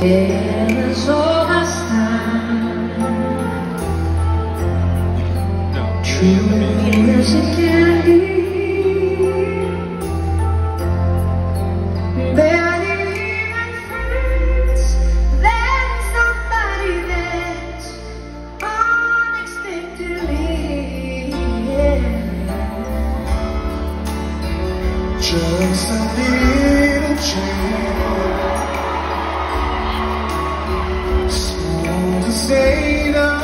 Tienes hojas tan true as it can be. Barely even friends. There's somebody that's unexpectedly. Just a little change say the